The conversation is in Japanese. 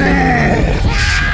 Finish!